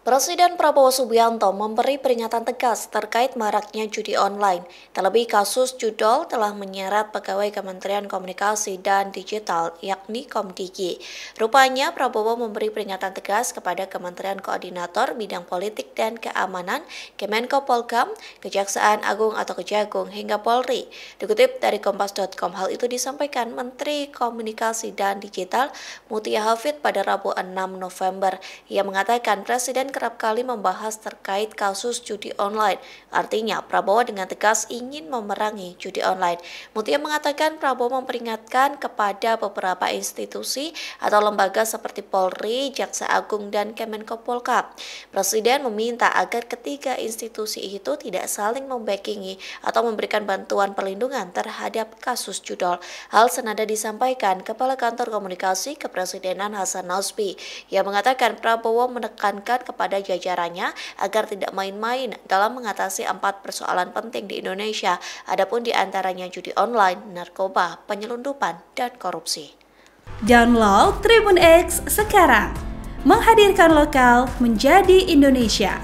Presiden Prabowo Subianto memberi peringatan tegas terkait maraknya judi online. Terlebih kasus judol telah menyeret pegawai Kementerian Komunikasi dan Digital yakni Komdigi. Rupanya Prabowo memberi peringatan tegas kepada Kementerian Koordinator Bidang Politik dan Keamanan Kemenko Polkam, Kejaksaan Agung atau Kejagung hingga Polri. Dikutip dari kompas.com hal itu disampaikan Menteri Komunikasi dan Digital Mutia Hafid pada Rabu 6 November. Ia mengatakan Presiden kerap kali membahas terkait kasus judi online. Artinya, Prabowo dengan tegas ingin memerangi judi online. Mutia mengatakan Prabowo memperingatkan kepada beberapa institusi atau lembaga seperti Polri, Jaksa Agung, dan Kemenko Polkam. Presiden meminta agar ketiga institusi itu tidak saling membackingi atau memberikan bantuan perlindungan terhadap kasus judol. Hal senada disampaikan Kepala Kantor Komunikasi Kepresidenan Hasan Nasbi yang mengatakan Prabowo menekankan kepada kepada jajarannya agar tidak main-main dalam mengatasi empat persoalan penting di Indonesia, adapun di antaranya judi online, narkoba, penyelundupan, dan korupsi. Download Tribun X sekarang, menghadirkan lokal menjadi Indonesia.